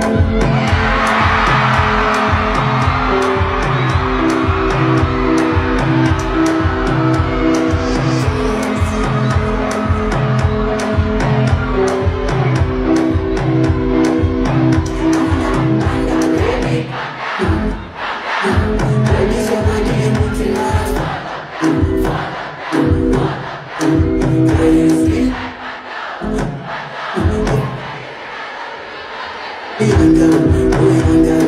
Yeah. We don't go, go.